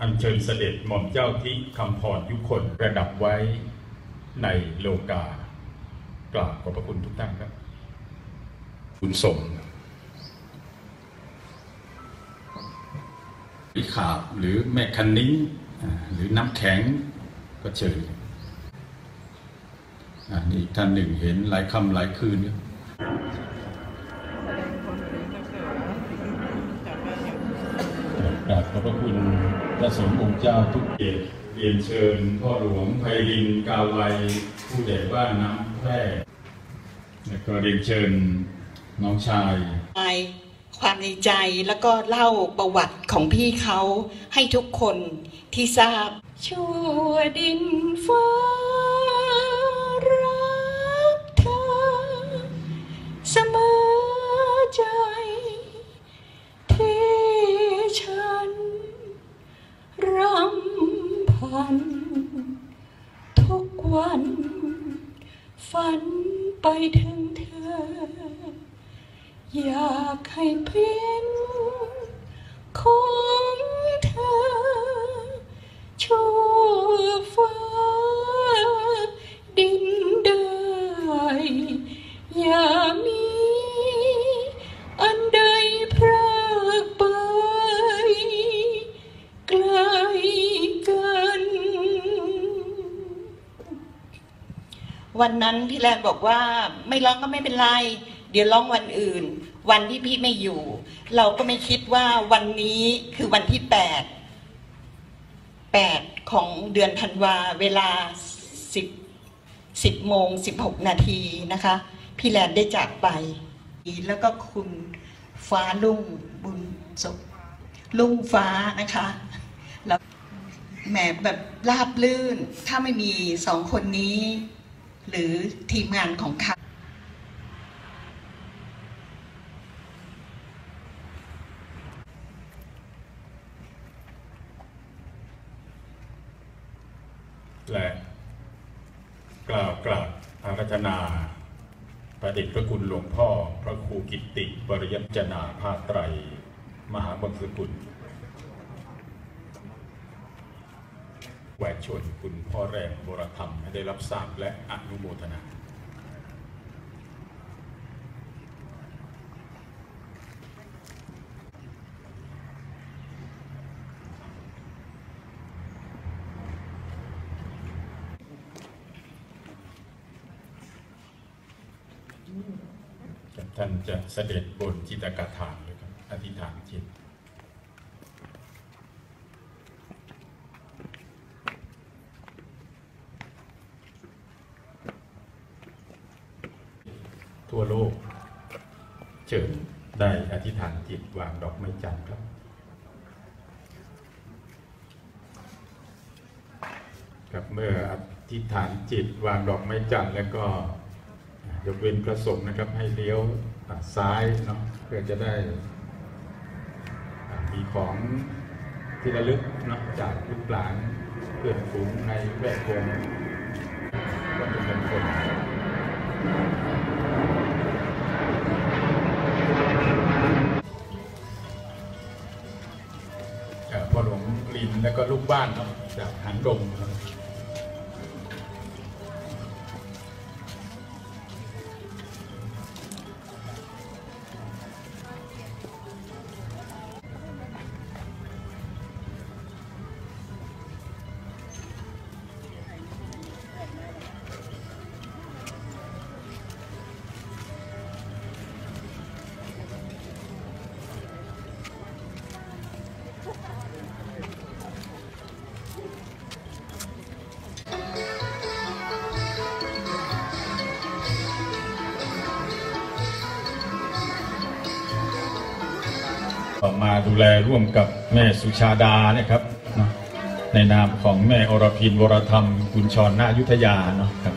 อัญเชิญเสด็จหม่อมเจ้าที่คำพรยุคนระดับไว้ในโลกากราบขอบพระคุณทุกท่านครับ คุณสมอีขาบหรือแม่คันนิ้งหรือน้ำแข็งก็เชิญอ่านี่อีกท่านหนึ่งเห็นหลายคำหลายคืนครับ กรา บขอบพระคุณพระสงฆ์องค์เจ้าทุกเกียรติเรียนเชิญพ่อหลวงไพรินทร์กาไวผู้ใหญ่บ้านน้ำแพร่แล้วก็เรียนเชิญน้องชายในความในใจแล้วก็เล่าประวัติของพี่เขาให้ทุกคนที่ทราบชั่วดินฟ้า วัน ฝันไปถึงเธอ อยากให้เป็นของเธอชั่วฟ้าดินได้อย่ามีอันใดพรากไปไกล วันนั้นพี่แลนบอกว่าไม่ร้องก็ไม่เป็นไร เดี๋ยวร้องวันอื่น วันที่พี่ไม่อยู่ เราก็ไม่คิดว่าวันนี้คือวันที่แปดแปดของเดือนธันวาเวลาสิบสิบโมงสิบหกนาทีนะคะ พี่แลนได้จากไป แล้วก็คุณฟ้าลุ่งบุญสุขลุ่งฟ้านะคะแล้วแหมแบบราบลื่น ถ้าไม่มีสองคนนี้ หรือทีมงานของเขาและกล่าวกราบอารัธนาประเด็จพระคุณหลวงพ่อ พระครูกิตติบริยัจนาภาไตร มหาบังสกุล แหวกชนคุณพ่อแรงบรธรรมให้ได้รับทราบและอนุโมทนาท่านจะเสด็จบนจิตกาถางเลยครับอธิษฐานจิต ทั่วโลกเชิญได้อธิษฐานจิตวางดอกไม้จันทร์ครับครับเมื่ออธิษฐานจิตวางดอกไม้จันทร์แล้วก็ยกเว้นพระสงฆ์นะครับให้เลี้ยวซ้ายเนาะเพื่อจะได้มีของที่ระลึกเนาะจากลูกหลานเพื่อนฝูงในแวดวงินแล้วก็ลูกบ้านเนาะจากหางดงครับ มาดูแลร่วมกับแม่สุชาดานะครับในนามของแม่อรพินวรธรรม กุญชรนายุทธยาเนาะครับ